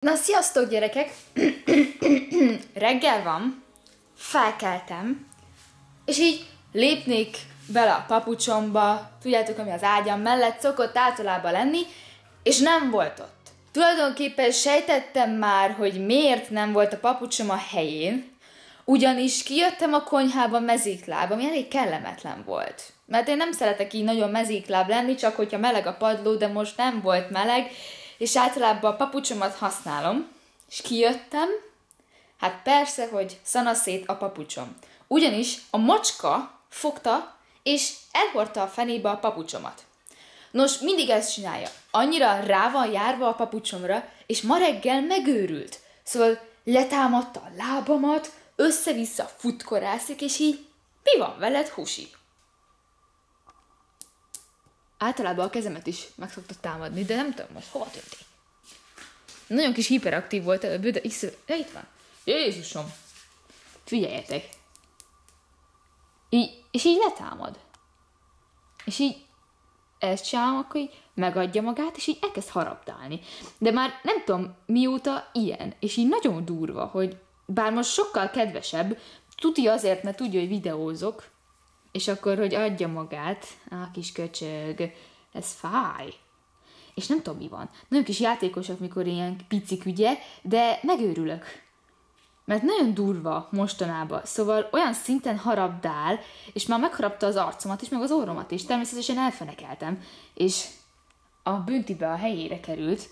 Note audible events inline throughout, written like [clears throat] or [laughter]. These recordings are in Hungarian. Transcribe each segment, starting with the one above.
Na, sziasztok gyerekek! [clears throat] Reggel van, felkeltem, és így lépnék bele a papucsomba, tudjátok, ami az ágyam mellett szokott általában lenni, és nem volt ott. Tulajdonképpen sejtettem már, hogy miért nem volt a papucsom a helyén, ugyanis kijöttem a konyhába mezíkláb, ami elég kellemetlen volt. Mert én nem szeretek így nagyon mezíkláb lenni, csak hogyha meleg a padló, de most nem volt meleg, és általában a papucsomat használom, és kijöttem, hát persze, hogy szanaszét a papucsom. Ugyanis a macska fogta, és elhordta a fenébe a papucsomat. Nos, mindig ezt csinálja. Annyira rá van járva a papucsomra, és ma reggel megőrült. Szóval letámadta a lábamat, össze-vissza futkorászik, és így, mi van veled, Husi? Általában a kezemet is meg szokta támadni, de nem tudom most hova tűnti. Nagyon kis hiperaktív volt előbb, de isző... Ja, itt van. Jézusom! Figyeljetek! Így, és így letámad. És így ezt csinálom, akkor így megadja magát, és így elkezd harapdálni. De már nem tudom mióta ilyen, és így nagyon durva, hogy bár most sokkal kedvesebb, tudja azért, mert tudja, hogy videózok, és akkor, hogy adja magát, á, kis köcsög, ez fáj. És nem tudom, mi van. Nagyon kis játékosok, mikor ilyen picik, ugye, de megőrülök. Mert nagyon durva mostanában, szóval olyan szinten harabdál, és már megharapta az arcomat is, meg az orromat is. Természetesen elfenekeltem, és a büntibe a helyére került,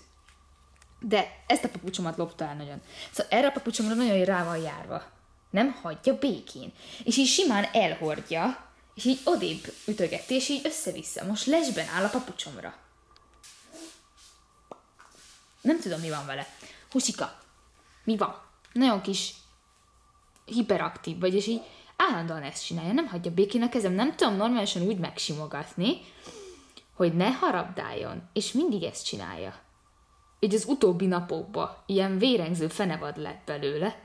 de ezt a papucsomat lopta el nagyon. Szóval erre a papucsomra nagyon rá van járva. Nem hagyja békén. És így simán elhordja, és így odébb ütögeti, és így össze-vissza. Most lesben áll a papucsomra. Nem tudom, mi van vele. Husika, mi van? Nagyon kis hiperaktív vagy, és így állandóan ezt csinálja, nem hagyja békén a kezem. Nem tudom normálisan úgy megsimogatni, hogy ne harabdáljon, és mindig ezt csinálja. Így az utóbbi napokban ilyen vérengző fenevad lett belőle,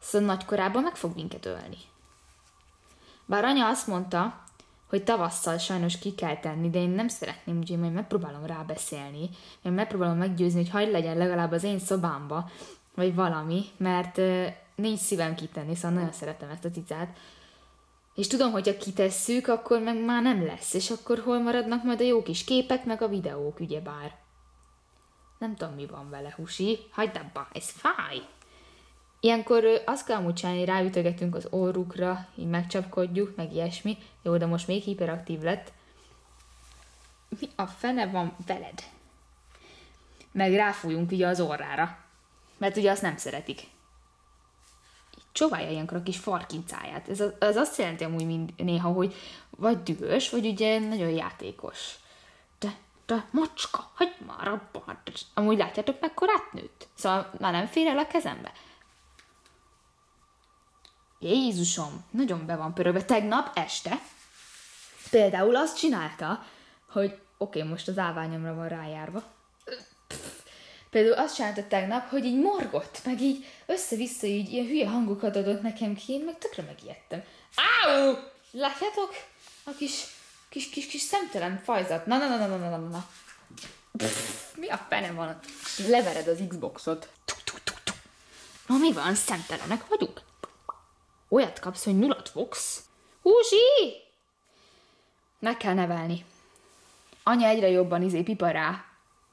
szóval nagykorában meg fog minket ölni. Bár anya azt mondta, hogy tavasszal sajnos ki kell tenni, de én nem szeretném, úgyhogy majd megpróbálom rábeszélni, én megpróbálom meggyőzni, hogy hagyd legyen legalább az én szobámba, vagy valami, mert uh, nincs szívem kitenni, szóval nagyon szeretem ezt a cicát. És tudom, hogy ha kitesszük, akkor meg már nem lesz, és akkor hol maradnak majd a jó kis képek, meg a videók, ugyebár. Nem tudom, mi van vele, Husi. Hagyd abba, ez fáj. Ilyenkor azt kell amúgy csinálni, ráütögetünk az orrukra, így megcsapkodjuk, meg ilyesmi. Jó, de most még hiperaktív lett. Mi a fene van veled? Meg ráfújunk ugye az orrára. Mert ugye azt nem szeretik. Csóválja ilyenkor a kis farkincáját. Ez az, az azt jelenti amúgy mind, néha, hogy vagy dühös, vagy ugye nagyon játékos. De, de macska, hagyd már abba. Amúgy látjátok, mekkorát nőtt? Szóval már nem fér el a kezembe. Jézusom, nagyon be van pörögve. Tegnap este például azt csinálta, hogy oké, okay, most az állványomra van rájárva. Például azt csinálta tegnap, hogy így morgott, meg így össze-vissza így ilyen hülye hangokat adott nekem ki, én meg tökre megijedtem. Áú! Látjátok? A kis, kis, kis, kis szemtelen fajzat. Na, na, na, na, na, na, na. Pff, mi a fene van? Levered az Xboxot. Na, mi van? Szemtelenek vagyunk? Olyat kapsz, hogy nullat fogsz? Húsi! Meg kell nevelni. Anya egyre jobban izé pipa rá,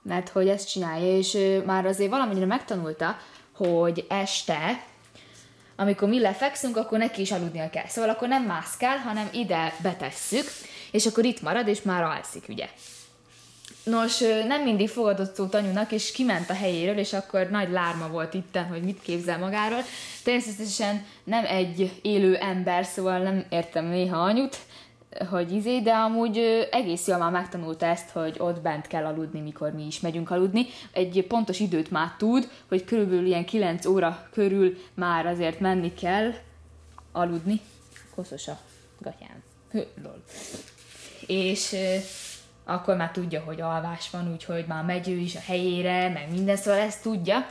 mert hogy ezt csinálja, és már azért valamennyire megtanulta, hogy este, amikor mi lefekszünk, akkor neki is aludnia kell. Szóval akkor nem mászkál, hanem ide betesszük, és akkor itt marad, és már alszik, ugye. Nos, nem mindig fogadott szót anyunak, és kiment a helyéről, és akkor nagy lárma volt itten, hogy mit képzel magáról. Természetesen nem egy élő ember, szóval nem értem néha anyut, hogy izé, de amúgy egész jól már megtanulta ezt, hogy ott bent kell aludni, mikor mi is megyünk aludni. Egy pontos időt már tud, hogy körülbelül ilyen 9 óra körül már azért menni kell aludni. Koszos a gatyám. Lol. És akkor már tudja, hogy alvás van, úgyhogy már megy ő is a helyére, meg minden, szóval ezt tudja.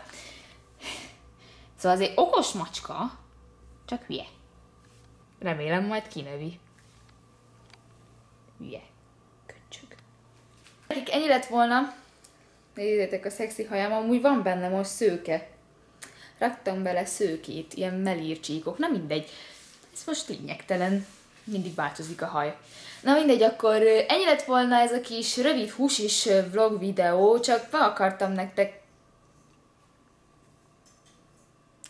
Szóval azért okos macska, csak hülye. Remélem majd kinövi. Hülye. Köcsög. Ennyi lett volna. Nézzétek a szexi hajam, amúgy van benne most szőke. Raktam bele szőkét, ilyen melírcsíkok, na mindegy. Ez most lényegtelen, mindig változik a haj. Na mindegy, akkor ennyi lett volna ez a kis rövid húsis vlog videó, csak be akartam nektek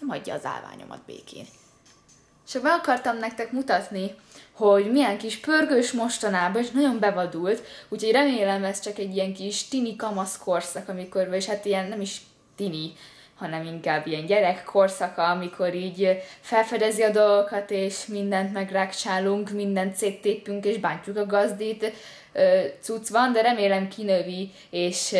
nem hagyja az állványomat békén. Csak meg akartam nektek mutatni, hogy milyen kis pörgős mostanában, és nagyon bevadult, úgyhogy remélem ez csak egy ilyen kis tini kamasz korszak, amikor, és hát ilyen nem is tini, hanem inkább ilyen gyerek korszaka, amikor így felfedezi a dolgokat, és mindent megrákcsálunk, mindent széttépünk, és bántjuk a gazdit, cucc van, de remélem kinövi, és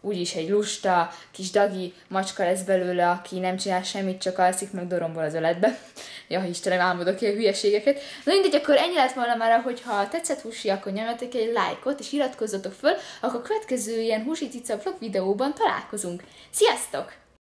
úgyis egy lusta, kis dagi macska lesz belőle, aki nem csinál semmit, csak alszik meg dorombol az öletbe. [laughs] ja, Istenem, álmodok ilyen hülyeségeket. Na mindegy, akkor ennyi lett volna már, hogyha tetszett húsi, akkor nyomjatok egy lájkot, és iratkozzatok föl, akkor a következő ilyen húsi cica vlog videóban találkozunk. Sziasztok!